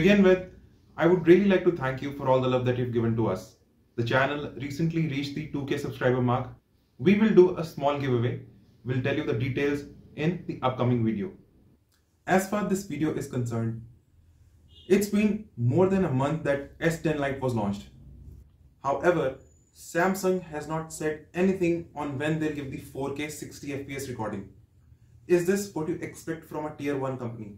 Begin with, I would really like to thank you for all the love that you've given to us. The channel recently reached the 2k subscriber mark. We will do a small giveaway. We'll tell you the details in the upcoming video. As far this video is concerned, it's been more than a month that S10 Lite was launched. However, Samsung has not said anything on when they'll give the 4K 60 FPS recording. Is this what you expect from a tier 1 company?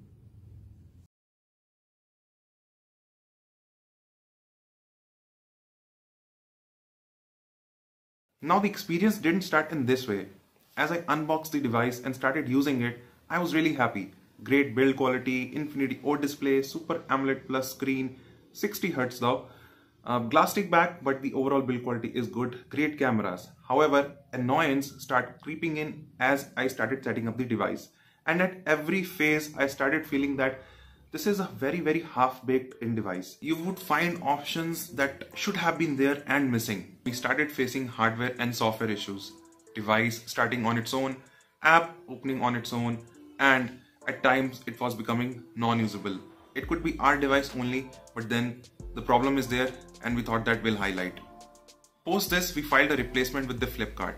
Now the experience didn't start in this way. As I unboxed the device and started using it, I was really happy. Great build quality, Infinity O display, Super AMOLED Plus screen, 60Hz though. Uh, back, but the overall build quality is good. Great cameras. However, annoyance started creeping in as I started setting up the device. And at every phase, I started feeling that this is a very, very half-baked in device. You would find options that should have been there and missing. We started facing hardware and software issues. Device starting on its own, app opening on its own, and at times it was becoming non-usable. It could be our device only, but then the problem is there and we thought that we'll highlight. Post this, we filed a replacement with the Flipkart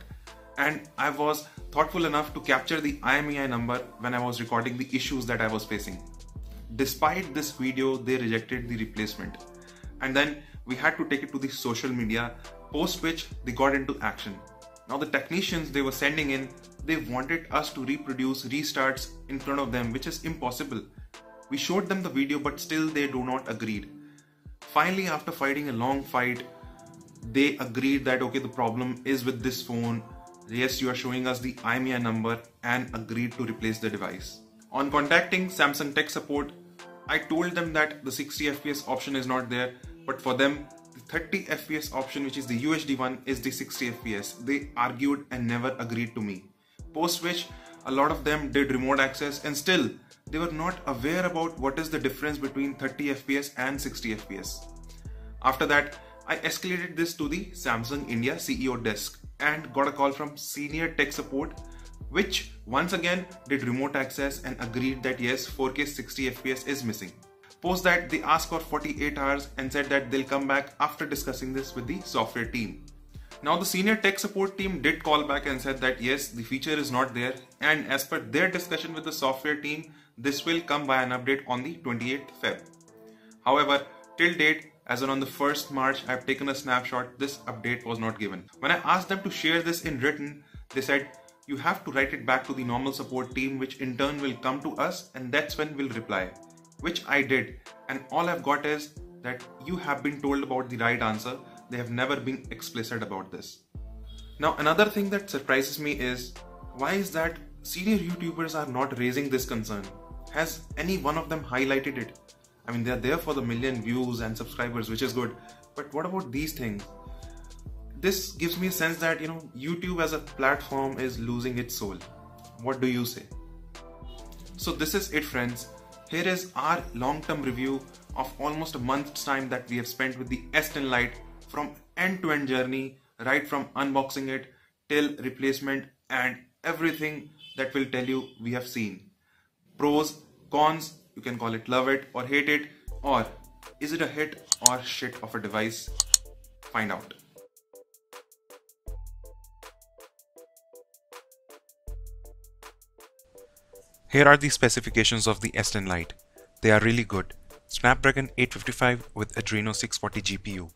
and I was thoughtful enough to capture the IMEI number when I was recording the issues that I was facing. Despite this video, they rejected the replacement. And then we had to take it to the social media, post which they got into action. Now the technicians they were sending in, they wanted us to reproduce restarts in front of them, which is impossible. We showed them the video, but still they do not agreed. Finally, after fighting a long fight, they agreed that okay, the problem is with this phone. Yes, you are showing us the IMEI number and agreed to replace the device. On contacting Samsung tech support, I told them that the 60 FPS option is not there, but for them, the 30 FPS option, which is the UHD one, is the 60 FPS. They argued and never agreed to me. Post which, a lot of them did remote access and still they were not aware about what is the difference between 30 FPS and 60 FPS. After that, I escalated this to the Samsung India CEO desk and got a call from senior tech support which once again did remote access and agreed that yes 4K 60 FPS is missing. Post that they asked for 48 hours and said that they'll come back after discussing this with the software team. Now the senior tech support team did call back and said that yes the feature is not there and as per their discussion with the software team this will come by an update on the 28th Feb. However till date as on the 1st March I've taken a snapshot this update was not given. When I asked them to share this in written they said you have to write it back to the normal support team which in turn will come to us and that's when we'll reply which I did. And all I've got is that you have been told about the right answer. They have never been explicit about this. Now another thing that surprises me is why is that senior youtubers are not raising this concern? Has any one of them highlighted it? I mean they're there for the million views and subscribers which is good. But what about these things this gives me a sense that you know YouTube as a platform is losing its soul. What do you say? So this is it friends. Here is our long-term review of almost a month's time that we have spent with the S10 Lite from end-to-end journey, right from unboxing it till replacement and everything that will tell you we have seen. Pros, cons, you can call it love it or hate it or is it a hit or shit of a device? Find out. Here are the specifications of the S10 Lite. They are really good. Snapdragon 855 with Adreno 640 GPU.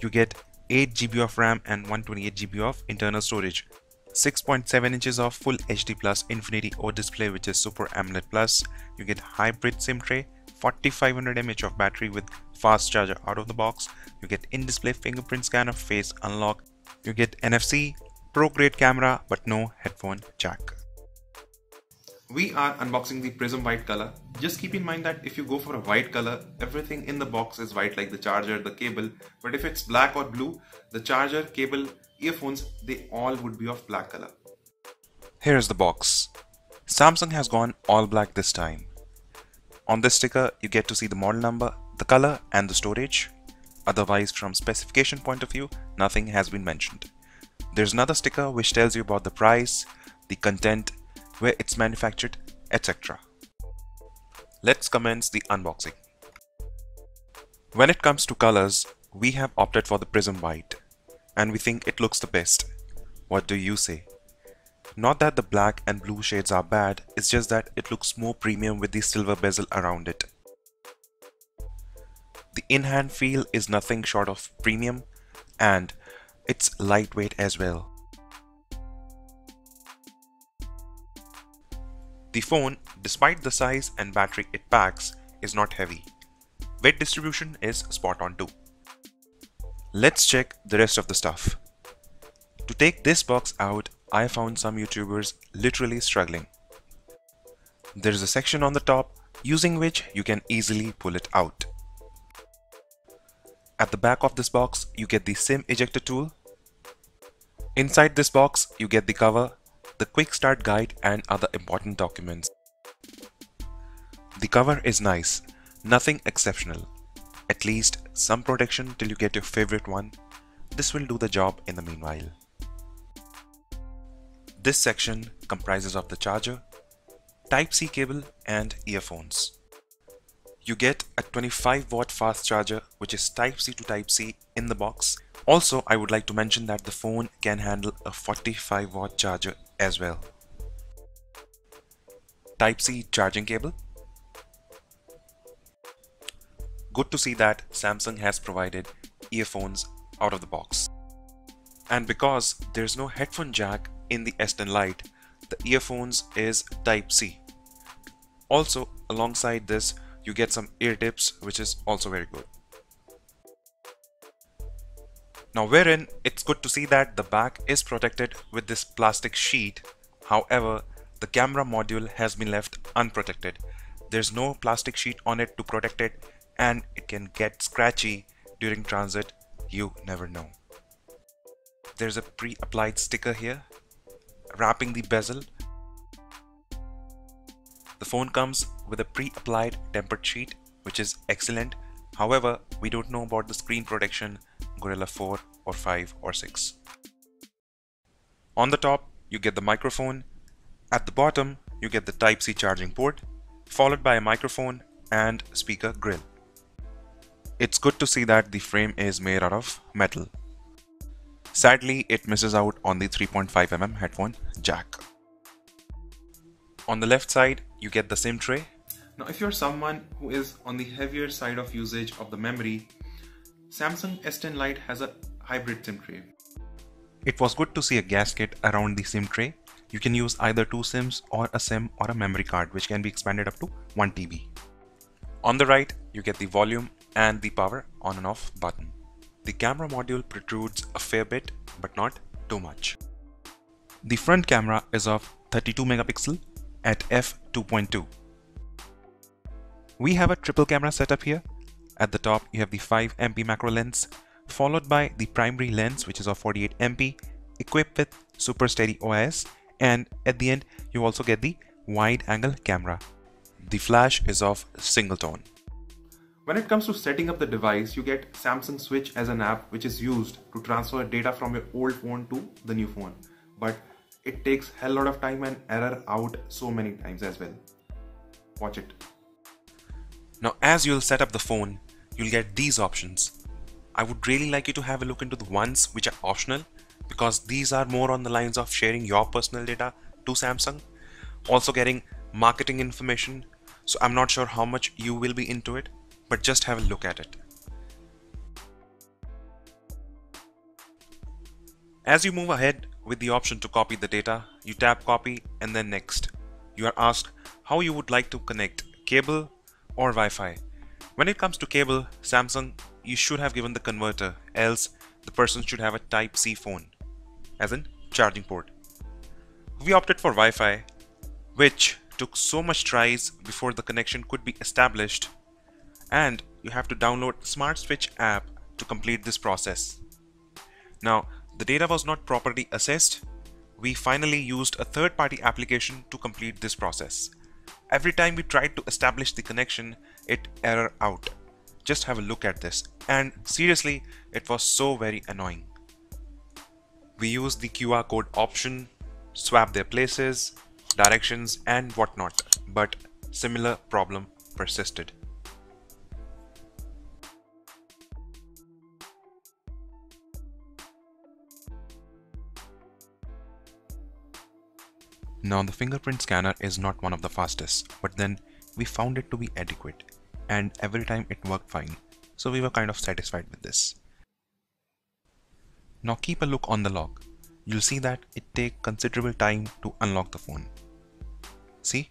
You get 8 GB of RAM and 128 GB of internal storage. 6.7 inches of Full HD Plus Infinity O display which is Super AMOLED Plus. You get hybrid SIM tray, 4500 mAh of battery with fast charger out of the box. You get in-display fingerprint scanner face unlock. You get NFC, pro grade camera but no headphone jack we are unboxing the Prism white color. Just keep in mind that if you go for a white color, everything in the box is white like the charger, the cable. But if it's black or blue, the charger, cable, earphones, they all would be of black color. Here is the box. Samsung has gone all black this time. On this sticker, you get to see the model number, the color and the storage. Otherwise, from specification point of view, nothing has been mentioned. There's another sticker which tells you about the price, the content where it's manufactured, etc. Let's commence the unboxing. When it comes to colors, we have opted for the Prism White and we think it looks the best. What do you say? Not that the black and blue shades are bad, it's just that it looks more premium with the silver bezel around it. The in-hand feel is nothing short of premium and it's lightweight as well. The phone, despite the size and battery it packs, is not heavy. Weight distribution is spot on too. Let's check the rest of the stuff. To take this box out, I found some YouTubers literally struggling. There is a section on the top using which you can easily pull it out. At the back of this box, you get the SIM ejector tool. Inside this box, you get the cover, the quick start guide and other important documents. The cover is nice, nothing exceptional. At least some protection till you get your favorite one. This will do the job in the meanwhile. This section comprises of the charger, Type-C cable and earphones. You get a 25 watt fast charger which is Type-C to Type-C in the box. Also, I would like to mention that the phone can handle a 45 watt charger as well. Type-C charging cable. Good to see that Samsung has provided earphones out of the box. And because there's no headphone jack in the S10 Lite, the earphones is Type-C. Also, alongside this, you get some ear tips, which is also very good. Now wherein it's good to see that the back is protected with this plastic sheet. However, the camera module has been left unprotected. There's no plastic sheet on it to protect it and it can get scratchy during transit. You never know. There's a pre-applied sticker here wrapping the bezel. The phone comes with a pre-applied tempered sheet which is excellent. However, we don't know about the screen protection Gorilla 4 or 5 or 6. On the top, you get the microphone. At the bottom, you get the Type-C charging port, followed by a microphone and speaker grill. It's good to see that the frame is made out of metal. Sadly, it misses out on the 3.5mm headphone jack. On the left side, you get the SIM tray. Now, if you're someone who is on the heavier side of usage of the memory, Samsung S10 Lite has a hybrid SIM tray. It was good to see a gasket around the SIM tray. You can use either two SIMs or a SIM or a memory card which can be expanded up to 1 TB. On the right, you get the volume and the power on and off button. The camera module protrudes a fair bit but not too much. The front camera is of 32 megapixel at f2.2. We have a triple camera setup here at the top, you have the 5 MP macro lens, followed by the primary lens, which is of 48 MP, equipped with Super Steady OIS, and at the end, you also get the wide angle camera. The flash is of single tone. When it comes to setting up the device, you get Samsung Switch as an app which is used to transfer data from your old phone to the new phone. But it takes hell lot of time and error out so many times as well. Watch it. Now as you'll set up the phone, you'll get these options. I would really like you to have a look into the ones which are optional because these are more on the lines of sharing your personal data to Samsung, also getting marketing information. So I'm not sure how much you will be into it, but just have a look at it. As you move ahead with the option to copy the data, you tap copy and then next. You are asked how you would like to connect cable or Wi-Fi. When it comes to cable, Samsung, you should have given the converter, else the person should have a Type-C phone, as in charging port. We opted for Wi-Fi, which took so much tries before the connection could be established, and you have to download Smart Switch app to complete this process. Now, the data was not properly assessed. We finally used a third-party application to complete this process. Every time we tried to establish the connection, it error out. Just have a look at this. And seriously, it was so very annoying. We used the QR code option, swap their places, directions and whatnot, but similar problem persisted. Now the fingerprint scanner is not one of the fastest, but then we found it to be adequate and every time it worked fine. So we were kind of satisfied with this. Now keep a look on the lock. You'll see that it takes considerable time to unlock the phone. See?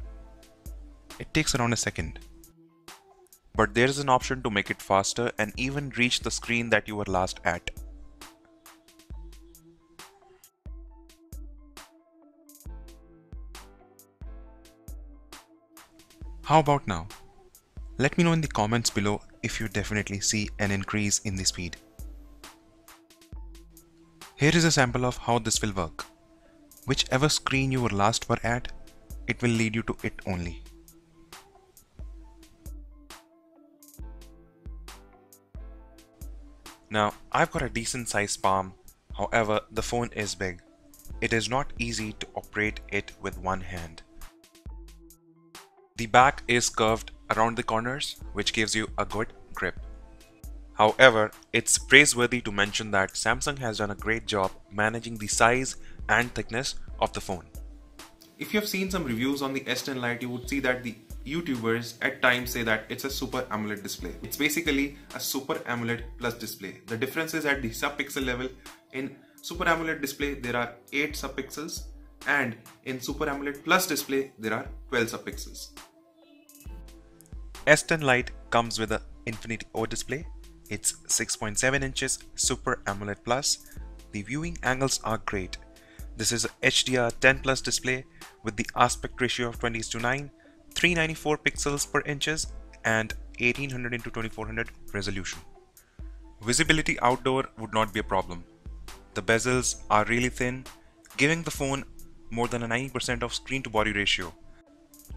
It takes around a second. But there is an option to make it faster and even reach the screen that you were last at. How about now? Let me know in the comments below if you definitely see an increase in the speed. Here is a sample of how this will work. Whichever screen you were last were at, it will lead you to it only. Now, I've got a decent sized palm, however, the phone is big. It is not easy to operate it with one hand. The back is curved around the corners, which gives you a good grip. However, it's praiseworthy to mention that Samsung has done a great job managing the size and thickness of the phone. If you have seen some reviews on the S10 Lite, you would see that the YouTubers at times say that it's a Super AMOLED display. It's basically a Super AMOLED Plus display. The difference is at the subpixel level. In Super AMOLED display, there are 8 subpixels and in Super AMOLED Plus display, there are 12 subpixels. S10 Lite comes with an Infinity O display it's 6.7 inches Super AMOLED Plus. The viewing angles are great. This is a HDR 10 Plus display with the aspect ratio of 20 to 9, 394 pixels per inches and 1800 into 2400 resolution. Visibility outdoor would not be a problem. The bezels are really thin, giving the phone more than a 90% of screen to body ratio.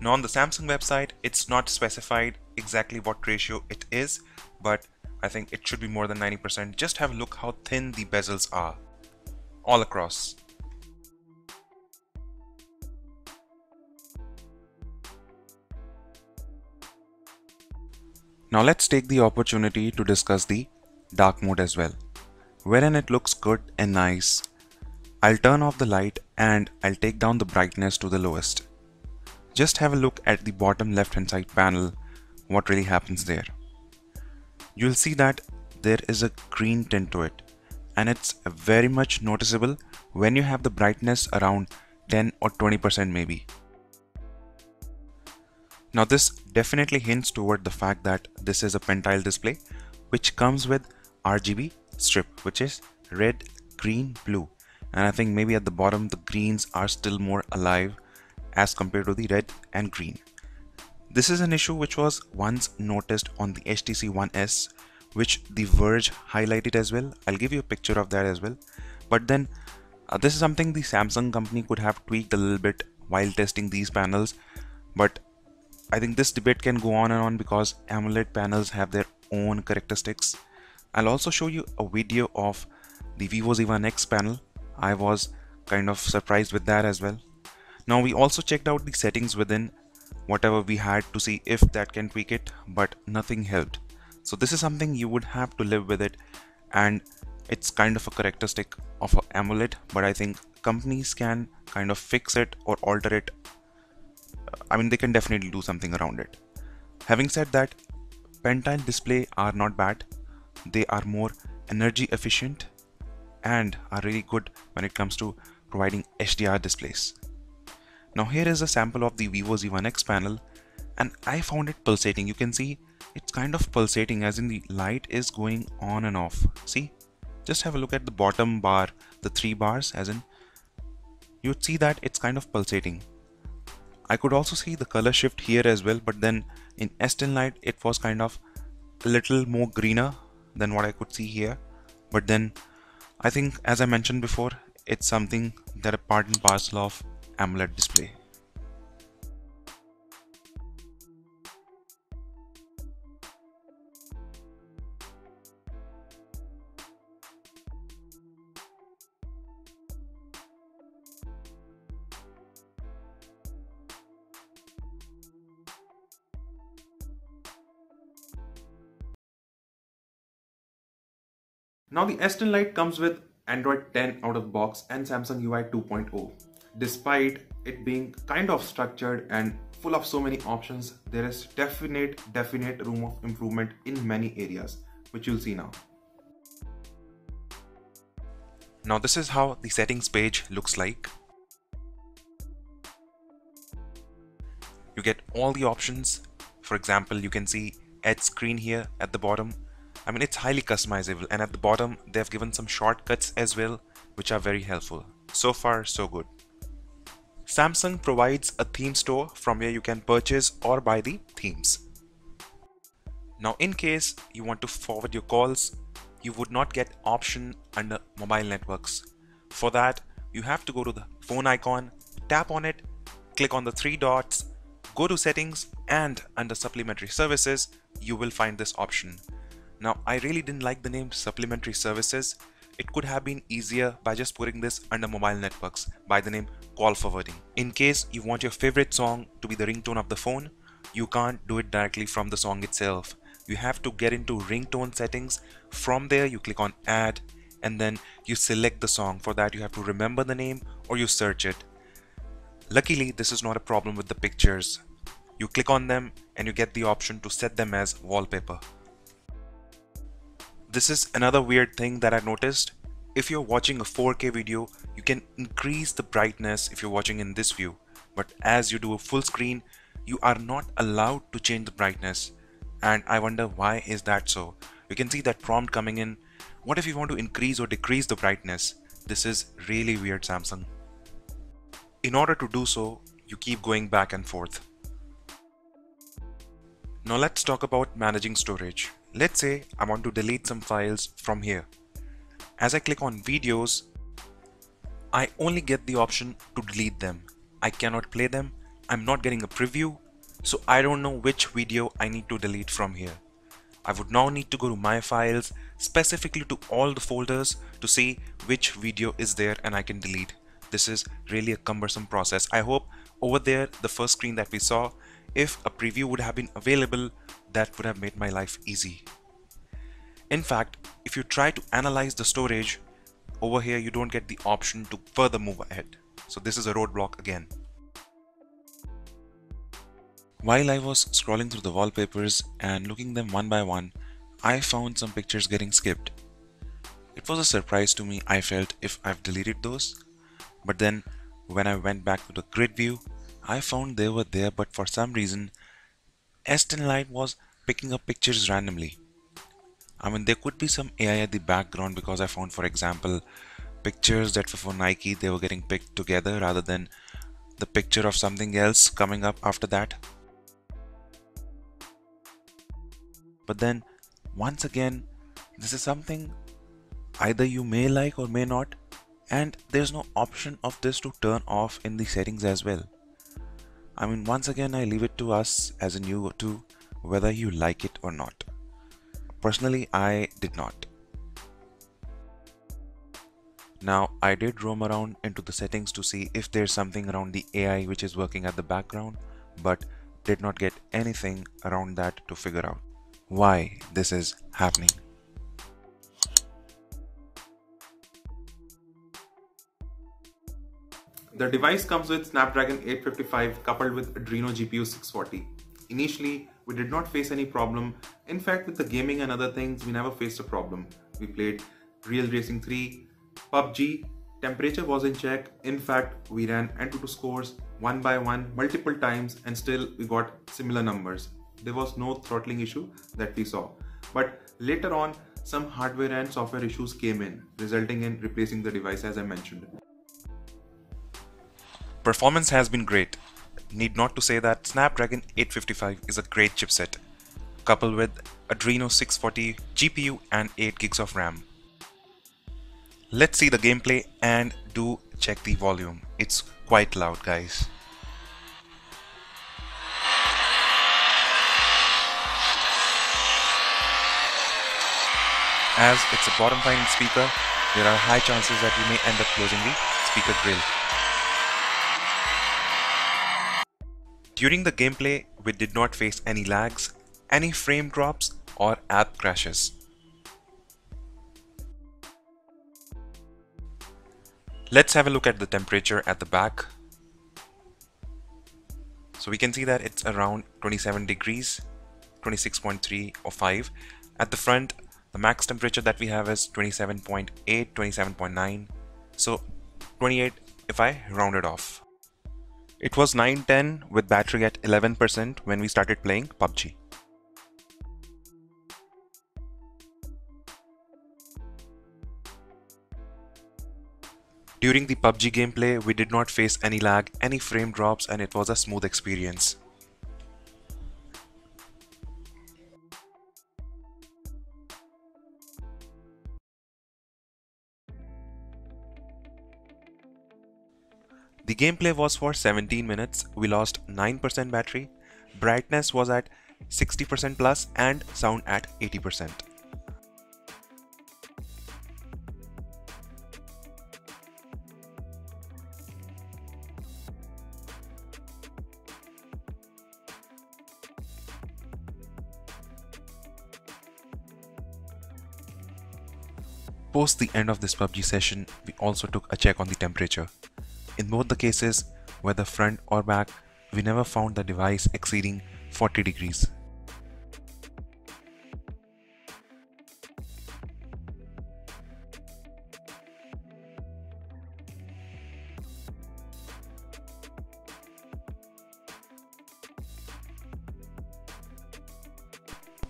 Now on the Samsung website, it's not specified exactly what ratio it is, but I think it should be more than 90%. Just have a look how thin the bezels are all across. Now let's take the opportunity to discuss the dark mode as well. Wherein it looks good and nice, I'll turn off the light and I'll take down the brightness to the lowest. Just have a look at the bottom left hand side panel, what really happens there? You'll see that there is a green tint to it and it's very much noticeable when you have the brightness around 10 or 20% maybe. Now this definitely hints toward the fact that this is a pentile display which comes with RGB strip which is red, green, blue. And I think maybe at the bottom the greens are still more alive as compared to the red and green. This is an issue which was once noticed on the HTC One S, which The Verge highlighted as well. I'll give you a picture of that as well. But then uh, this is something the Samsung company could have tweaked a little bit while testing these panels. But I think this debate can go on and on because AMOLED panels have their own characteristics. I'll also show you a video of the Vivo Z1 X panel. I was kind of surprised with that as well. Now we also checked out the settings within whatever we had to see if that can tweak it but nothing helped. So this is something you would have to live with it and it's kind of a characteristic of an AMOLED but I think companies can kind of fix it or alter it. Uh, I mean they can definitely do something around it. Having said that pentile display are not bad. They are more energy efficient and are really good when it comes to providing HDR displays now here is a sample of the Vivo Z1 X panel and I found it pulsating. You can see it's kind of pulsating as in the light is going on and off. See, just have a look at the bottom bar, the three bars as in you'd see that it's kind of pulsating. I could also see the color shift here as well, but then in S10 Lite it was kind of a little more greener than what I could see here. But then I think as I mentioned before, it's something that a part and parcel of AMOLED display. Now the S10 Lite comes with Android 10 out of box and Samsung UI 2.0. despite it being kind of structured and full of so many options, there is definite, definite room of improvement in many areas, which you'll see now. Now this is how the settings page looks like. You get all the options. For example, you can see edge screen here at the bottom. I mean, it's highly customizable and at the bottom, they've given some shortcuts as well, which are very helpful. So far, so good. Samsung provides a theme store from where you can purchase or buy the themes. Now in case you want to forward your calls, you would not get option under mobile networks. For that, you have to go to the phone icon, tap on it, click on the three dots, go to settings and under supplementary services, you will find this option. Now I really didn't like the name supplementary services it could have been easier by just putting this under mobile networks by the name call forwarding. In case you want your favorite song to be the ringtone of the phone, you can't do it directly from the song itself. You have to get into ringtone settings. From there, you click on add and then you select the song. For that, you have to remember the name or you search it. Luckily, this is not a problem with the pictures. You click on them and you get the option to set them as wallpaper. This is another weird thing that I noticed. If you're watching a 4K video, you can increase the brightness if you're watching in this view. But as you do a full screen, you are not allowed to change the brightness. And I wonder why is that so? You can see that prompt coming in. What if you want to increase or decrease the brightness? This is really weird Samsung. In order to do so, you keep going back and forth. Now let's talk about managing storage. Let's say I want to delete some files from here. As I click on videos, I only get the option to delete them. I cannot play them. I'm not getting a preview. So I don't know which video I need to delete from here. I would now need to go to my files specifically to all the folders to see which video is there and I can delete. This is really a cumbersome process. I hope over there the first screen that we saw if a preview would have been available that would have made my life easy. In fact, if you try to analyze the storage, over here you don't get the option to further move ahead. So this is a roadblock again. While I was scrolling through the wallpapers and looking them one by one, I found some pictures getting skipped. It was a surprise to me I felt if I've deleted those, but then when I went back to the grid view, I found they were there but for some reason S10 was picking up pictures randomly. I mean, there could be some AI at the background because I found, for example, pictures that were for Nike, they were getting picked together rather than the picture of something else coming up after that. But then, once again, this is something either you may like or may not, and there's no option of this to turn off in the settings as well. I mean, once again, I leave it to us as a new to whether you like it or not. Personally, I did not. Now, I did roam around into the settings to see if there's something around the AI which is working at the background, but did not get anything around that to figure out why this is happening. The device comes with Snapdragon 855 coupled with Adreno GPU 640. Initially, we did not face any problem. In fact, with the gaming and other things, we never faced a problem. We played Real Racing 3, PUBG, temperature was in check. In fact, we ran Antutu scores one by one multiple times and still we got similar numbers. There was no throttling issue that we saw. But later on, some hardware and software issues came in, resulting in replacing the device as I mentioned. Performance has been great. Need not to say that Snapdragon 855 is a great chipset, coupled with Adreno 640 GPU and 8 gigs of RAM. Let's see the gameplay and do check the volume. It's quite loud guys. As it's a bottom fine speaker, there are high chances that you may end up closing the speaker grill. During the gameplay, we did not face any lags, any frame drops or app crashes. Let's have a look at the temperature at the back. So we can see that it's around 27 degrees, 26.3 or 5. At the front, the max temperature that we have is 27.8, 27.9. So 28 if I round it off. It was 9.10 with battery at 11% when we started playing PUBG. During the PUBG gameplay, we did not face any lag, any frame drops and it was a smooth experience. The gameplay was for 17 minutes, we lost 9% battery, brightness was at 60% plus and sound at 80%. Post the end of this PUBG session, we also took a check on the temperature. In both the cases, whether front or back, we never found the device exceeding 40 degrees.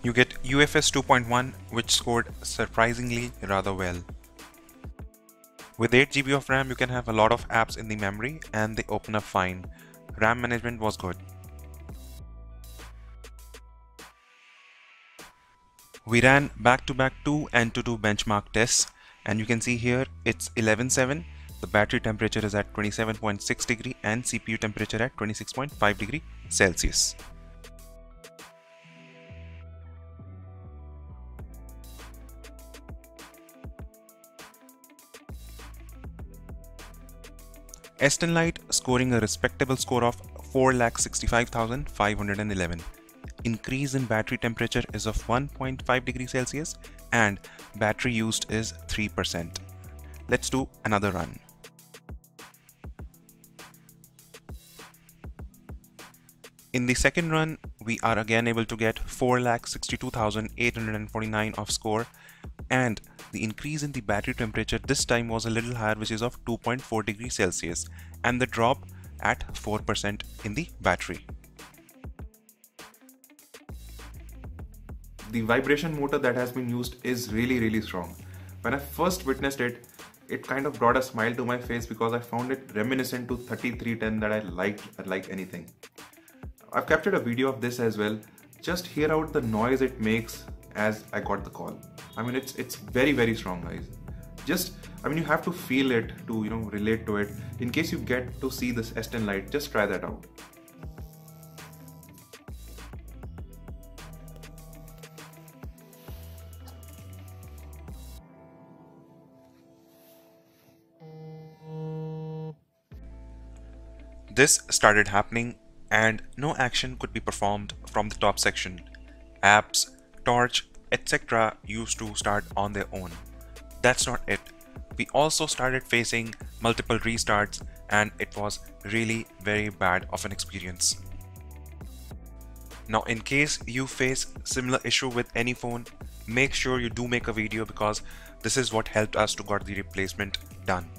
You get UFS 2.1 which scored surprisingly rather well. With 8GB of RAM you can have a lot of apps in the memory and they open up fine. RAM management was good. We ran back-to-back -back 2 and 2 2 benchmark tests and you can see here it's 11.7 the battery temperature is at 27.6 degree and CPU temperature at 26.5 degree Celsius. Light scoring a respectable score of 4,65,511. Increase in battery temperature is of 1.5 degrees Celsius and battery used is 3%. Let's do another run. In the second run, we are again able to get 4,62,849 of score and the increase in the battery temperature this time was a little higher which is of 2.4 degrees Celsius and the drop at 4% in the battery. The vibration motor that has been used is really really strong. When I first witnessed it, it kind of brought a smile to my face because I found it reminiscent to 3310 that I liked like anything. I've captured a video of this as well. Just hear out the noise it makes as I got the call. I mean, it's it's very very strong, guys. Just I mean, you have to feel it to you know relate to it. In case you get to see this S10 Lite, just try that out. This started happening and no action could be performed from the top section. Apps, torch, etc. used to start on their own. That's not it. We also started facing multiple restarts and it was really very bad of an experience. Now in case you face similar issue with any phone, make sure you do make a video because this is what helped us to got the replacement done.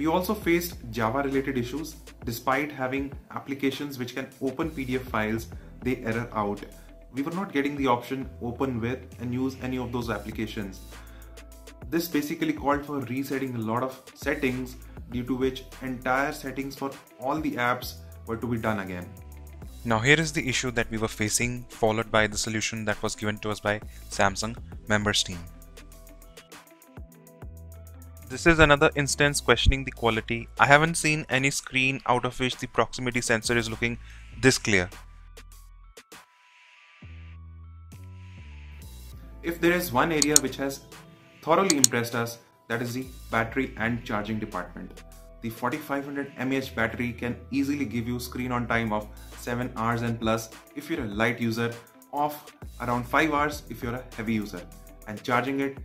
We also faced Java related issues. Despite having applications which can open PDF files, they error out. We were not getting the option open with and use any of those applications. This basically called for resetting a lot of settings due to which entire settings for all the apps were to be done again. Now here is the issue that we were facing followed by the solution that was given to us by Samsung members team. This is another instance questioning the quality. I haven't seen any screen out of which the proximity sensor is looking this clear. If there is one area which has thoroughly impressed us, that is the battery and charging department. the 4500 mAh battery can easily give you screen on time of 7 hours and plus if you're a light user, of around 5 hours if you're a heavy user. And charging it,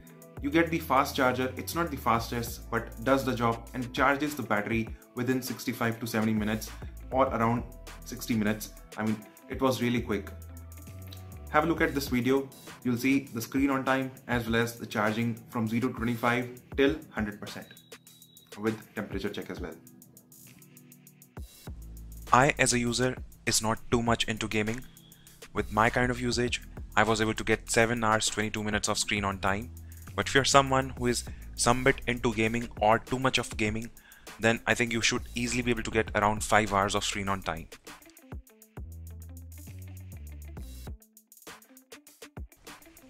you get the fast charger, it's not the fastest but does the job and charges the battery within 65 to 70 minutes or around 60 minutes. I mean, it was really quick. Have a look at this video. You'll see the screen on time as well as the charging from 0 to 25 till 100% with temperature check as well. I as a user is not too much into gaming. With my kind of usage, I was able to get 7 hours 22 minutes of screen on time. But if you're someone who is some bit into gaming or too much of gaming, then I think you should easily be able to get around 5 hours of screen on time.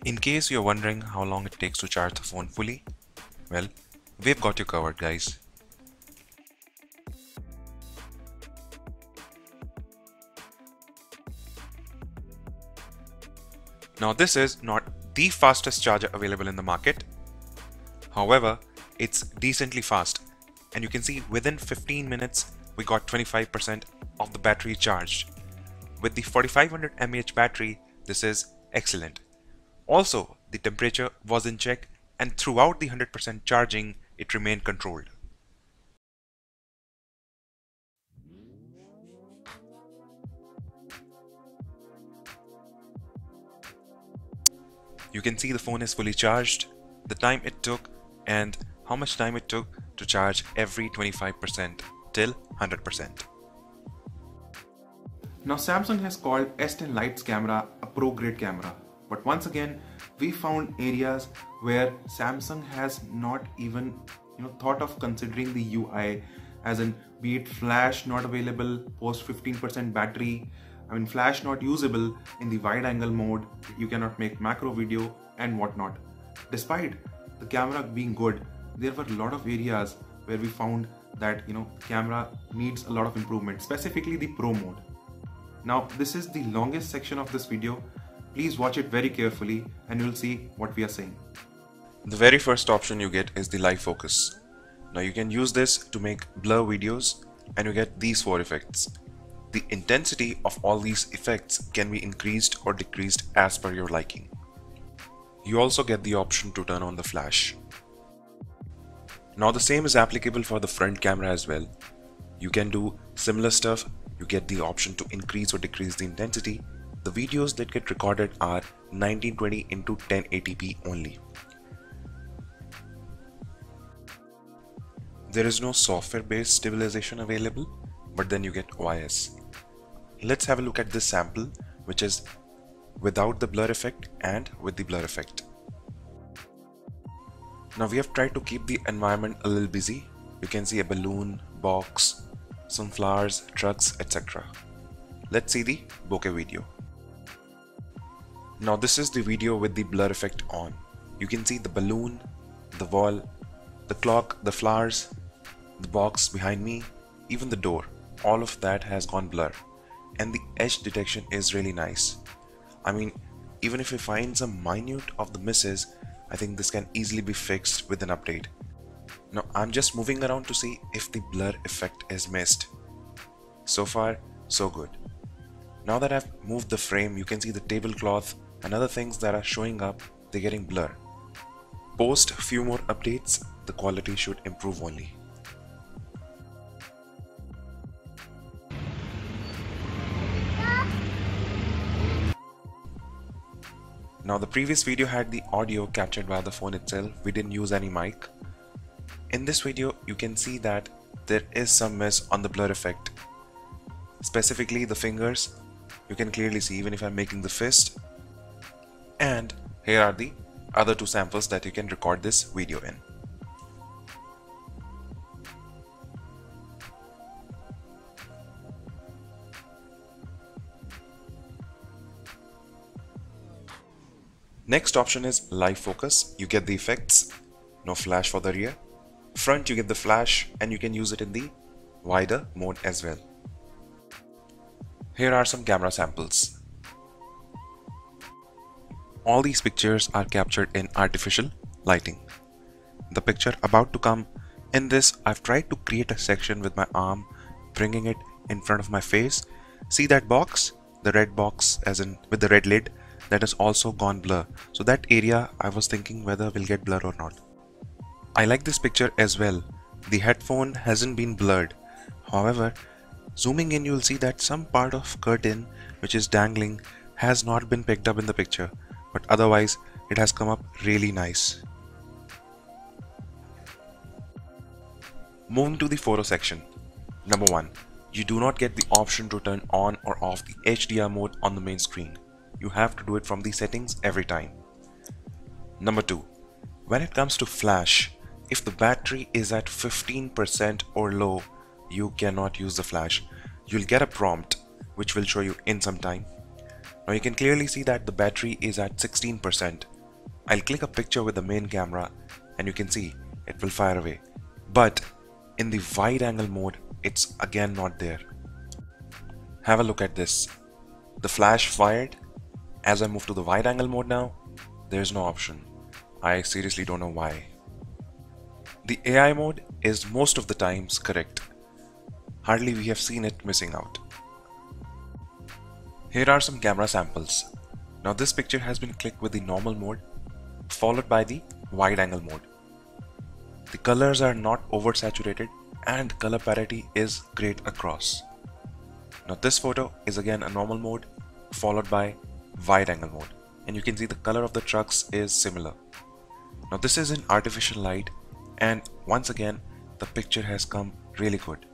In case you're wondering how long it takes to charge the phone fully, well, we've got you covered guys. Now this is not the fastest charger available in the market. However, it's decently fast and you can see within 15 minutes we got 25% of the battery charged. With the 4500 mAh battery, this is excellent. Also, the temperature was in check and throughout the 100% charging, it remained controlled. You can see the phone is fully charged, the time it took and how much time it took to charge every 25% till 100%. Now Samsung has called S10 Lite's camera a pro grade camera but once again we found areas where Samsung has not even you know thought of considering the UI as in be it flash not available post 15% battery I mean flash not usable in the wide angle mode. You cannot make macro video and whatnot. Despite the camera being good there were a lot of areas where we found that you know camera needs a lot of improvement specifically the pro mode. Now this is the longest section of this video. Please watch it very carefully and you'll see what we are saying. The very first option you get is the live focus. Now you can use this to make blur videos and you get these four effects the intensity of all these effects can be increased or decreased as per your liking you also get the option to turn on the flash now the same is applicable for the front camera as well. You can do similar stuff. You get the option to increase or decrease the intensity. The videos that get recorded are 1920 into 1080p only. There is no software based stabilization available, but then you get OIS. Let's have a look at this sample, which is without the blur effect and with the blur effect. Now we have tried to keep the environment a little busy. You can see a balloon, box, some flowers, trucks, etc. Let's see the bokeh video. Now this is the video with the blur effect on. You can see the balloon, the wall, the clock, the flowers, the box behind me, even the door. All of that has gone blur. And the edge detection is really nice. I mean, even if you find some minute of the misses, I think this can easily be fixed with an update. Now I'm just moving around to see if the blur effect is missed. So far, so good. Now that I've moved the frame, you can see the tablecloth and other things that are showing up, they're getting blur. Post few more updates, the quality should improve only. Now the previous video had the audio captured by the phone itself, we didn't use any mic. In this video you can see that there is some mess on the blur effect. Specifically the fingers, you can clearly see even if I'm making the fist. And here are the other two samples that you can record this video in. Next option is live focus. You get the effects, no flash for the rear. Front you get the flash and you can use it in the wider mode as well. Here are some camera samples. All these pictures are captured in artificial lighting. The picture about to come In this, I've tried to create a section with my arm, bringing it in front of my face. See that box? The red box as in with the red lid that has also gone blur. So that area I was thinking whether will get blur or not. I like this picture as well. The headphone hasn't been blurred. However, zooming in you'll see that some part of curtain which is dangling has not been picked up in the picture but otherwise it has come up really nice. Moving to the photo section. Number 1. You do not get the option to turn on or off the HDR mode on the main screen. You have to do it from the settings every time. Number 2. When it comes to flash, if the battery is at 15% or low, you cannot use the flash. You'll get a prompt which will show you in some time. Now you can clearly see that the battery is at 16%. I'll click a picture with the main camera and you can see it will fire away. But in the wide angle mode, it's again not there. Have a look at this. The flash fired. As I move to the wide angle mode now, there's no option. I seriously don't know why. The AI mode is most of the times correct. Hardly we have seen it missing out. Here are some camera samples. Now this picture has been clicked with the normal mode followed by the wide angle mode. The colors are not oversaturated and color parity is great across. Now this photo is again a normal mode followed by wide angle mode and you can see the color of the trucks is similar. Now this is in artificial light and once again the picture has come really good.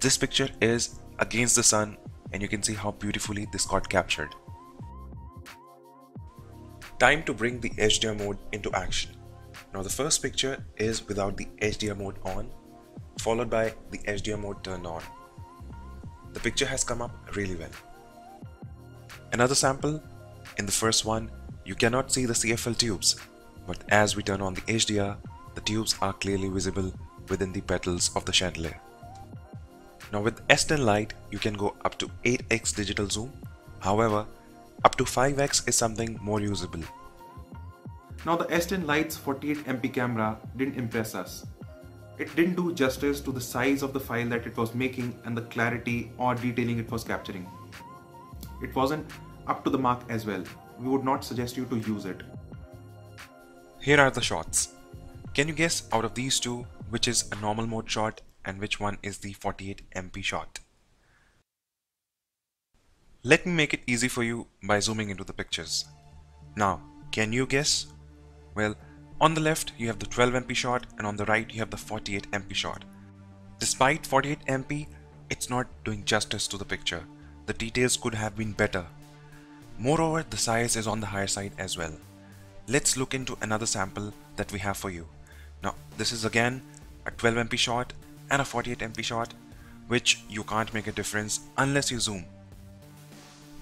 This picture is against the sun and you can see how beautifully this got captured. Time to bring the HDR mode into action. Now the first picture is without the HDR mode on, followed by the HDR mode turned on. The picture has come up really well. Another sample, in the first one, you cannot see the CFL tubes, but as we turn on the HDR, the tubes are clearly visible within the petals of the chandelier. Now with S10 Lite, you can go up to 8x digital zoom. However, up to 5x is something more usable. Now the S10 Lite's 48MP camera didn't impress us. It didn't do justice to the size of the file that it was making and the clarity or detailing it was capturing. It wasn't up to the mark as well. We would not suggest you to use it. Here are the shots. Can you guess out of these two which is a normal mode shot and which one is the 48MP shot? Let me make it easy for you by zooming into the pictures. Now, can you guess? Well, on the left you have the 12MP shot and on the right you have the 48MP shot. Despite 48MP, it's not doing justice to the picture. The details could have been better. Moreover, the size is on the higher side as well. Let's look into another sample that we have for you. Now, this is again a 12MP shot and a 48MP shot, which you can't make a difference unless you zoom.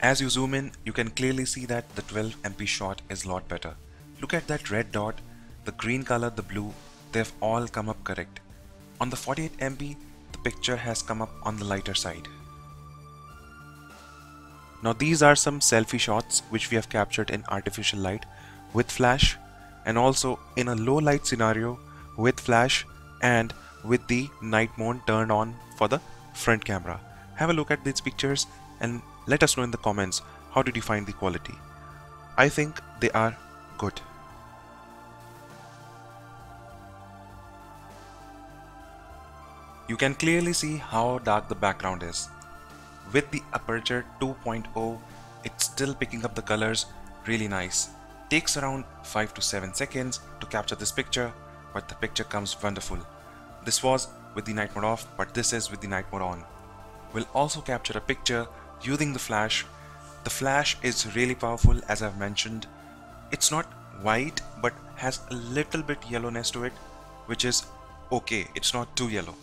As you zoom in, you can clearly see that the 12MP shot is a lot better. Look at that red dot, the green color, the blue, they've all come up correct. On the 48MP, the picture has come up on the lighter side. Now these are some selfie shots which we have captured in artificial light with flash and also in a low light scenario with flash and with the night mode turned on for the front camera. Have a look at these pictures and let us know in the comments how did you find the quality. I think they are good. You can clearly see how dark the background is. With the aperture 2.0, it's still picking up the colors really nice. Takes around 5 to 7 seconds to capture this picture, but the picture comes wonderful. This was with the night mode off, but this is with the night mode on. We'll also capture a picture using the flash. The flash is really powerful as I've mentioned. It's not white but has a little bit yellowness to it, which is okay, it's not too yellow.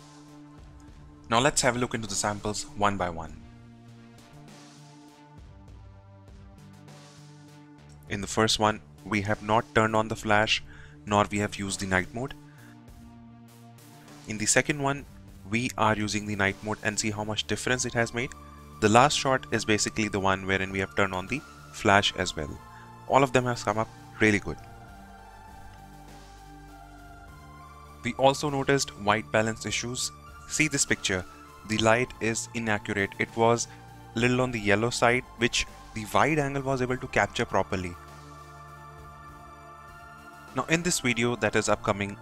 Now let's have a look into the samples one by one. In the first one, we have not turned on the flash, nor we have used the night mode. In the second one, we are using the night mode and see how much difference it has made. The last shot is basically the one wherein we have turned on the flash as well. All of them have come up really good. We also noticed white balance issues. See this picture. The light is inaccurate. It was little on the yellow side which the wide angle was able to capture properly. Now in this video that is upcoming,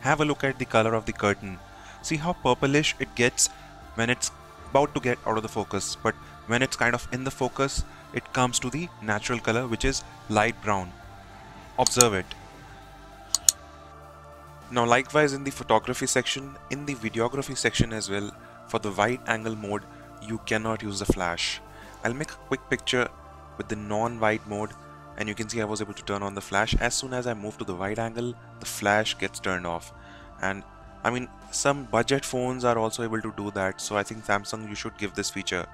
have a look at the color of the curtain. See how purplish it gets when it's about to get out of the focus but when it's kind of in the focus it comes to the natural color which is light brown. Observe it. Now likewise in the photography section, in the videography section as well, for the wide angle mode, you cannot use the flash. I'll make a quick picture with the non-wide mode and you can see I was able to turn on the flash. As soon as I move to the wide angle, the flash gets turned off. And I mean, some budget phones are also able to do that. So I think Samsung, you should give this feature.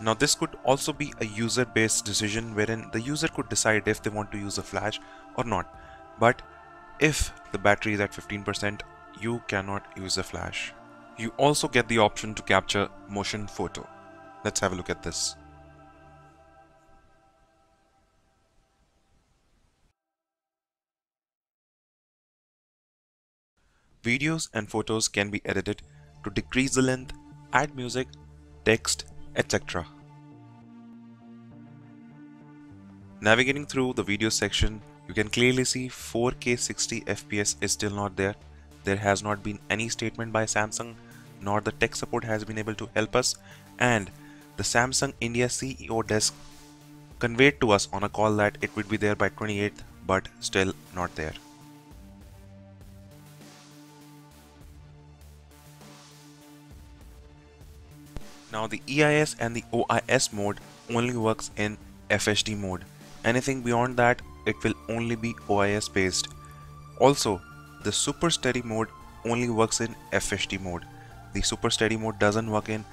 Now this could also be a user based decision wherein the user could decide if they want to use a flash or not. But if the battery is at 15%, you cannot use a flash. You also get the option to capture motion photo. Let's have a look at this. Videos and photos can be edited to decrease the length, add music, text, etc. Navigating through the video section, you can clearly see 4K 60 FPS is still not there. There has not been any statement by Samsung, nor the tech support has been able to help us, and the Samsung India CEO desk conveyed to us on a call that it would be there by 28th, but still not there. Now the EIS and the OIS mode only works in FHD mode. Anything beyond that, it will only be OIS based. Also, the super steady mode only works in FHD mode. The super steady mode doesn't work in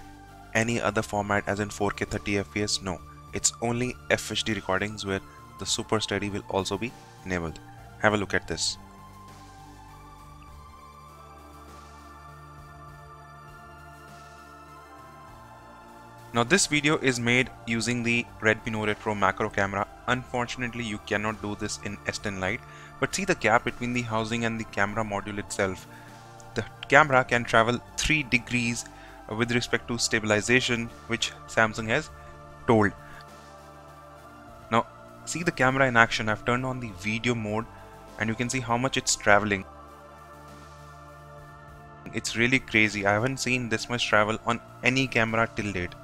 any other format as in 4K 30 FPS. No, it's only FHD recordings where the super steady will also be enabled. Have a look at this. Now this video is made using the Redmi Note 8 Pro macro camera. Unfortunately you cannot do this in S10 Lite but see the gap between the housing and the camera module itself. The camera can travel 3 degrees with respect to stabilization which Samsung has told. Now see the camera in action. I've turned on the video mode and you can see how much it's traveling. It's really crazy. I haven't seen this much travel on any camera till date.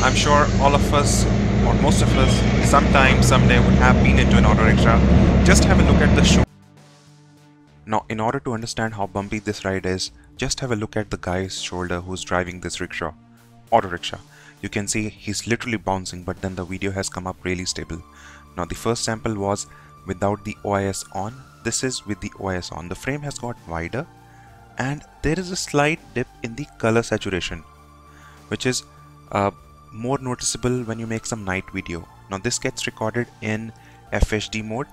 I'm sure all of us, or most of us, sometime, someday would have been into an auto rickshaw. Just have a look at the show. Now, in order to understand how bumpy this ride is, just have a look at the guy's shoulder who's driving this rickshaw, auto rickshaw. You can see he's literally bouncing, but then the video has come up really stable. Now, the first sample was without the OIS on. This is with the OIS on. The frame has got wider and there is a slight dip in the color saturation, which is uh, more noticeable when you make some night video. Now this gets recorded in FHD mode.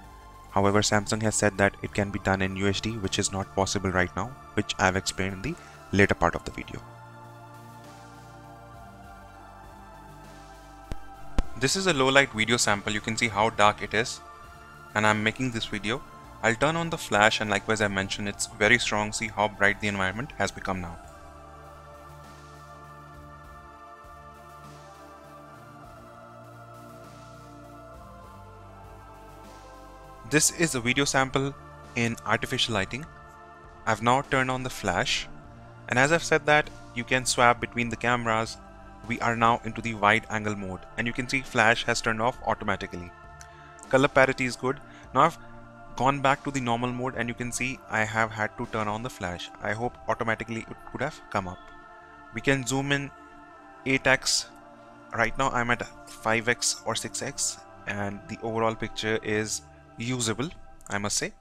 However, Samsung has said that it can be done in UHD, which is not possible right now, which I've explained in the later part of the video. This is a low light video sample. You can see how dark it is. And I'm making this video. I'll turn on the flash and likewise I mentioned it's very strong. See how bright the environment has become now. This is a video sample in artificial lighting. I've now turned on the flash and as I've said that you can swap between the cameras we are now into the wide angle mode and you can see flash has turned off automatically. Color parity is good. Now I've gone back to the normal mode and you can see I have had to turn on the flash. I hope automatically it would have come up. We can zoom in 8x. Right now I'm at 5x or 6x and the overall picture is usable, I must say.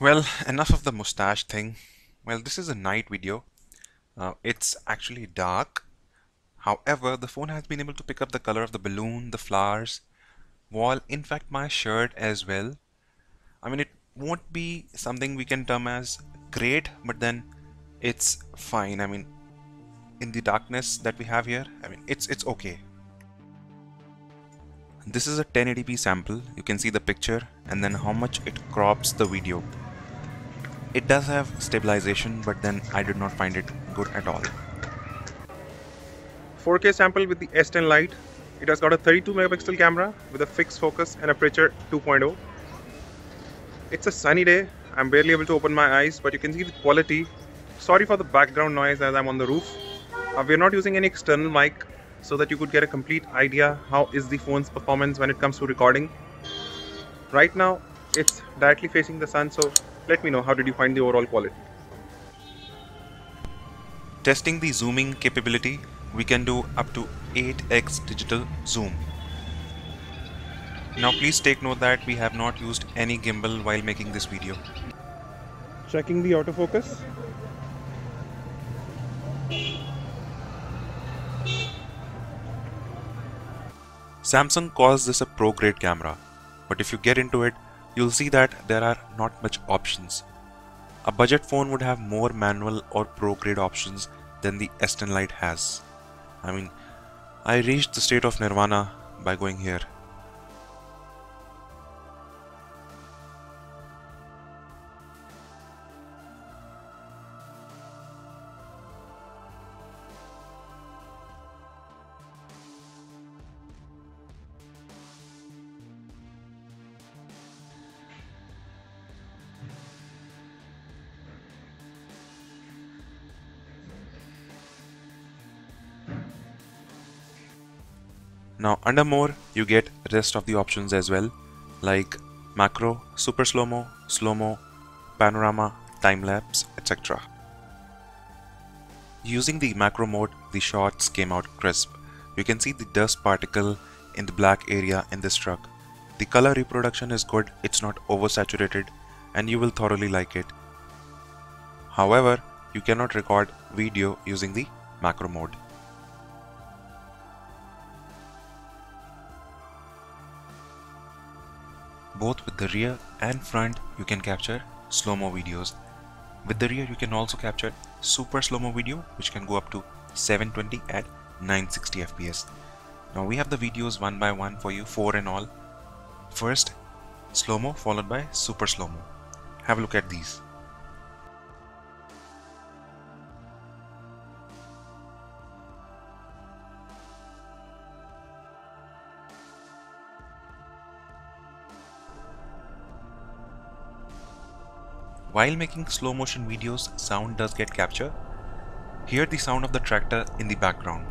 Well, enough of the mustache thing. Well, this is a night video. Uh, it's actually dark. However, the phone has been able to pick up the color of the balloon, the flowers, wall, in fact my shirt as well. I mean, it won't be something we can term as great, but then it's fine. I mean, in the darkness that we have here, I mean, it's it's okay. This is a 1080p sample. You can see the picture and then how much it crops the video. It does have stabilization, but then I did not find it good at all. 4K sample with the S10 Lite. It has got a 32 megapixel camera with a fixed focus and aperture 2.0. It's a sunny day. I'm barely able to open my eyes, but you can see the quality. Sorry for the background noise as I'm on the roof. Uh, we're not using any external mic so that you could get a complete idea how is the phone's performance when it comes to recording. Right now, it's directly facing the sun, so let me know how did you find the overall quality. Testing the zooming capability, we can do up to 8x digital zoom. Now please take note that we have not used any gimbal while making this video. Checking the autofocus. Samsung calls this a pro grade camera, but if you get into it, you'll see that there are not much options. A budget phone would have more manual or pro grade options than the S10 Lite has. I mean, I reached the state of nirvana by going here. Now under more you get rest of the options as well like macro, super slow-mo, slow-mo, panorama, time-lapse, etc. Using the macro mode the shots came out crisp. You can see the dust particle in the black area in this truck. The color reproduction is good, it's not oversaturated and you will thoroughly like it. However, you cannot record video using the macro mode. Both with the rear and front you can capture slow-mo videos. With the rear you can also capture super slow-mo video which can go up to 720 at 960 fps. Now we have the videos one by one for you, four and all. First, slow-mo followed by super slow-mo. Have a look at these. While making slow motion videos, sound does get captured. Hear the sound of the tractor in the background.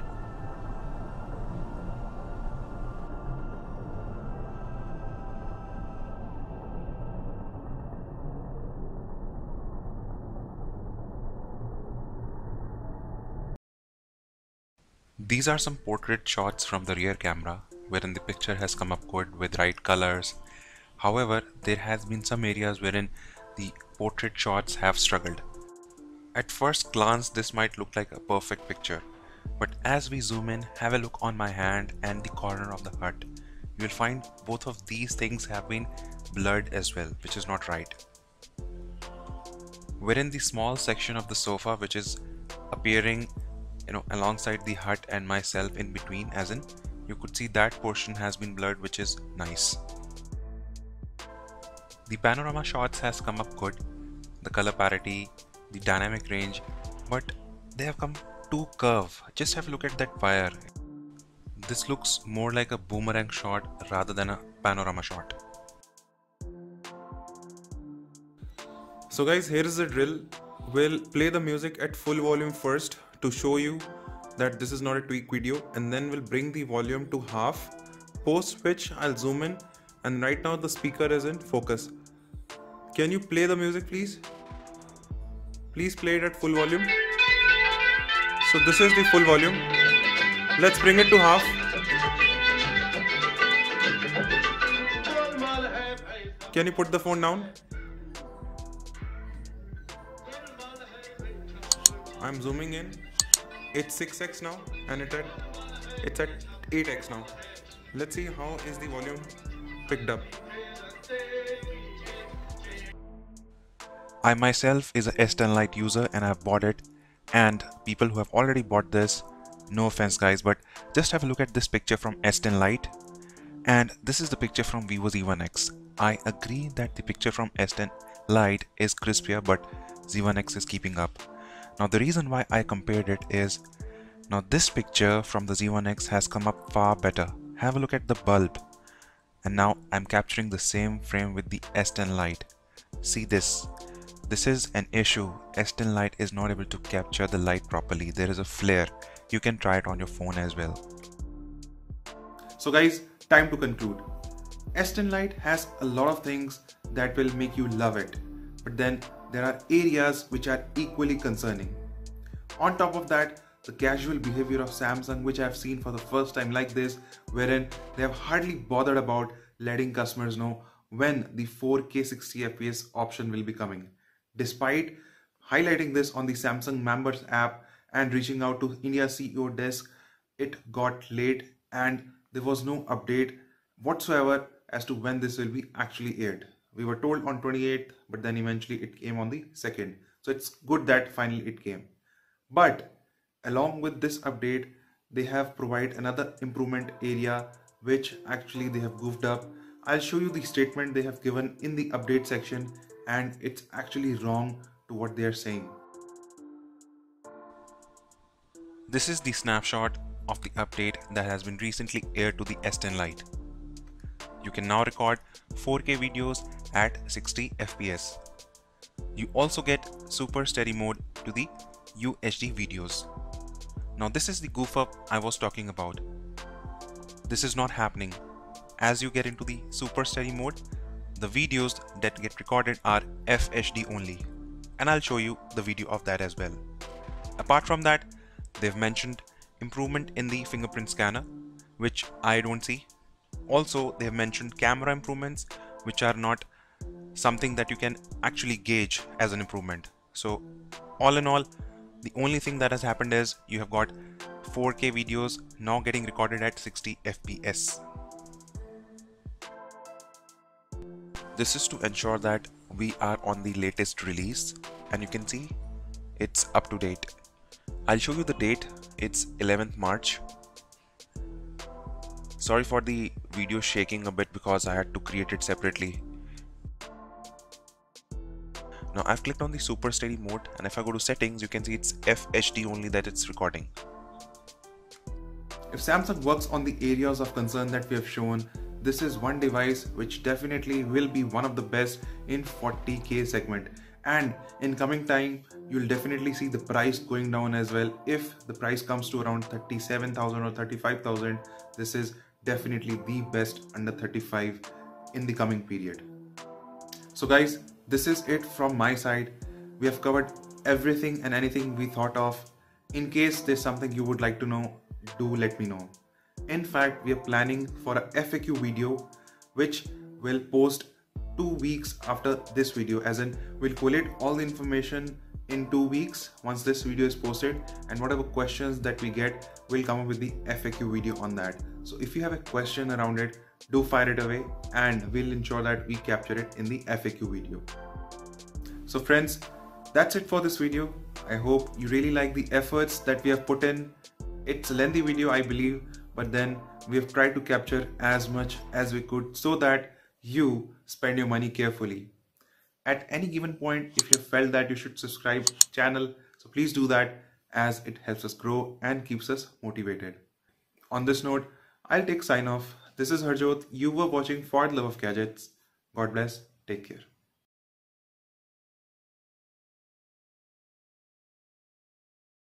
These are some portrait shots from the rear camera wherein the picture has come up good with right colors. However, there has been some areas wherein the portrait shots have struggled. At first glance this might look like a perfect picture, but as we zoom in, have a look on my hand and the corner of the hut. You will find both of these things have been blurred as well, which is not right. Wherein the small section of the sofa which is appearing you know alongside the hut and myself in between as in you could see that portion has been blurred which is nice the panorama shots has come up good, the color parity, the dynamic range, but they have come too curve. Just have a look at that wire. This looks more like a boomerang shot rather than a panorama shot. So guys, here is the drill. We'll play the music at full volume first to show you that this is not a tweak video and then we'll bring the volume to half post which I'll zoom in and right now the speaker is in focus. Can you play the music please? Please play it at full volume. So this is the full volume. Let's bring it to half. Can you put the phone down? I'm zooming in. It's 6x now and it at it's at 8x now. Let's see how is the volume picked up. I myself is a S10 Lite user and I've bought it and people who have already bought this no offense guys but just have a look at this picture from S10 Lite And this is the picture from Vivo Z1X. I agree that the picture from S10 Lite is crispier but Z1X is keeping up. Now the reason why I compared it is now this picture from the Z1X has come up far better. Have a look at the bulb. And now I'm capturing the same frame with the S10 Lite. See this. This is an issue. S10 Lite is not able to capture the light properly. There is a flare. You can try it on your phone as well. So guys, time to conclude. S10 Lite has a lot of things that will make you love it. But then there are areas which are equally concerning. On top of that, the casual behavior of Samsung, which I've seen for the first time like this, wherein they have hardly bothered about letting customers know when the 4K 60 FPS option will be coming. Despite highlighting this on the Samsung members app and reaching out to India CEO desk, it got late and there was no update whatsoever as to when this will be actually aired. We were told on 28th but then eventually it came on the 2nd so it's good that finally it came. But along with this update they have provided another improvement area which actually they have goofed up i'll show you the statement they have given in the update section and it's actually wrong to what they are saying this is the snapshot of the update that has been recently aired to the S10 Lite. You can now record 4K videos at 60 FPS. You also get super steady mode to the UHD videos. Now this is the goof up I was talking about. This is not happening. As you get into the super steady mode, the videos that get recorded are FHD only. And I'll show you the video of that as well. Apart from that, they've mentioned improvement in the fingerprint scanner, which I don't see. Also, they have mentioned camera improvements, which are not something that you can actually gauge as an improvement. So all in all, the only thing that has happened is you have got 4K videos now getting recorded at 60 FPS. This is to ensure that we are on the latest release and you can see it's up to date. I'll show you the date. It's 11th March. Sorry for the video shaking a bit because I had to create it separately now I've clicked on the super steady mode and if I go to settings you can see it's FHD only that it's recording. If Samsung works on the areas of concern that we have shown, this is one device which definitely will be one of the best in 40k segment. And in coming time you'll definitely see the price going down as well. If the price comes to around 37000 or 35000 this is definitely the best under 35 in the coming period. So guys this is it from my side. We have covered everything and anything we thought of. In case there's something you would like to know, do let me know. In fact, we are planning for a FAQ video which will post two weeks after this video as in we'll collate all the information in two weeks once this video is posted and whatever questions that we get we'll come up with the FAQ video on that so if you have a question around it do fire it away and we'll ensure that we capture it in the FAQ video. So friends, that's it for this video. I hope you really like the efforts that we have put in. It's a lengthy video I believe, but then we have tried to capture as much as we could so that you spend your money carefully. At any given point, if you felt that you should subscribe channel, so please do that as it helps us grow and keeps us motivated. On this note, I'll take sign off. This is Harjot. You were watching For the Love of Gadgets. God bless. Take care.